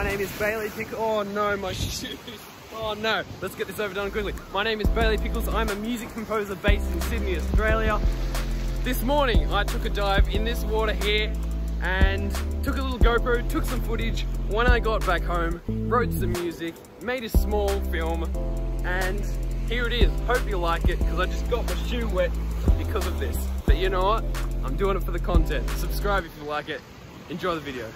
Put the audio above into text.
My name is Bailey Pickles. Oh no, my shoes. Oh no, let's get this over done quickly. My name is Bailey Pickles. I'm a music composer based in Sydney, Australia. This morning I took a dive in this water here and took a little GoPro, took some footage. When I got back home, wrote some music, made a small film, and here it is. Hope you like it, because I just got my shoe wet because of this. But you know what? I'm doing it for the content. Subscribe if you like it. Enjoy the video.